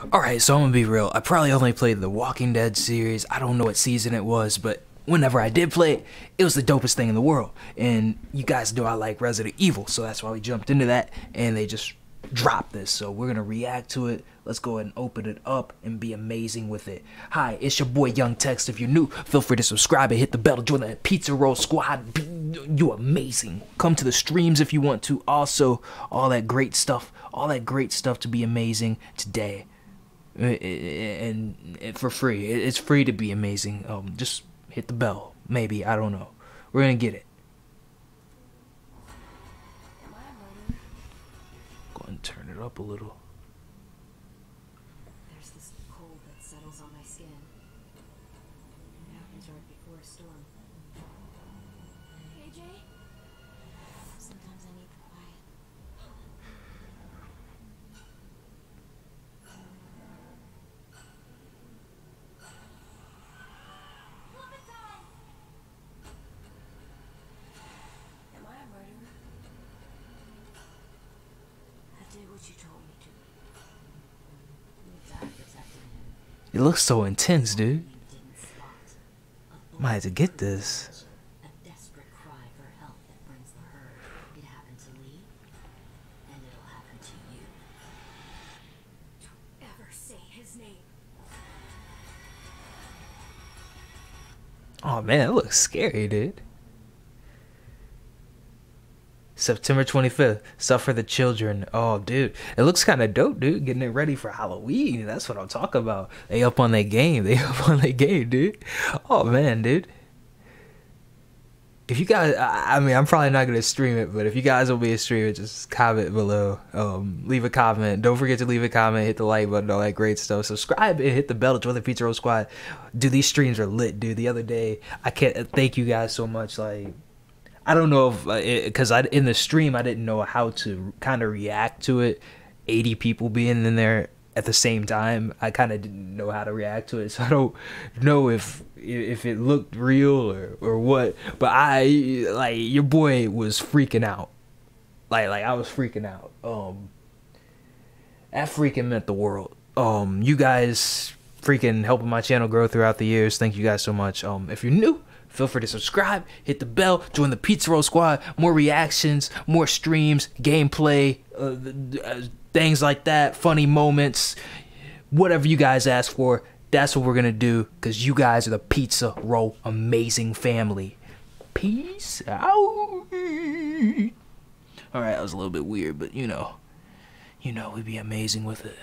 Alright, so I'm gonna be real. I probably only played the Walking Dead series. I don't know what season it was, but whenever I did play it, it was the dopest thing in the world. And you guys know I like Resident Evil, so that's why we jumped into that and they just dropped this. So we're gonna react to it. Let's go ahead and open it up and be amazing with it. Hi, it's your boy Young Text. If you're new, feel free to subscribe and hit the bell to join the Pizza Roll Squad. You amazing. Come to the streams if you want to. Also, all that great stuff, all that great stuff to be amazing today and for free. It's free to be amazing. Um, just hit the bell. Maybe I don't know. We're gonna get it. Go and turn it up a little. There's this cold that settles on my skin. It happens right before a storm. AJ? Sometimes I need the quiet. Am I a murderer? I did what you told me to. It looks so intense, dude. Might have to get this. A desperate cry for help that September 25th, Suffer the Children. Oh, dude. It looks kind of dope, dude. Getting it ready for Halloween. That's what I'm talking about. They up on their game. They up on their game, dude. Oh, man, dude. If you guys, I mean, I'm probably not going to stream it, but if you guys will be a streamer, just comment below. Um, leave a comment. Don't forget to leave a comment, hit the like button, all that great stuff. Subscribe and hit the bell to join the Pizza Roll Squad. Dude, these streams are lit, dude. The other day, I can't thank you guys so much. Like, I don't know if because I in the stream I didn't know how to kind of react to it. Eighty people being in there at the same time, I kind of didn't know how to react to it. So I don't know if if it looked real or or what. But I like your boy was freaking out. Like like I was freaking out. Um, that freaking meant the world. Um, you guys freaking helping my channel grow throughout the years. Thank you guys so much. Um, if you're new, feel free to subscribe, hit the bell, join the Pizza Roll Squad. More reactions, more streams, gameplay, uh, uh, things like that, funny moments, whatever you guys ask for. That's what we're gonna do because you guys are the Pizza Roll amazing family. Peace out. All right, that was a little bit weird, but you know, you know, we'd be amazing with it.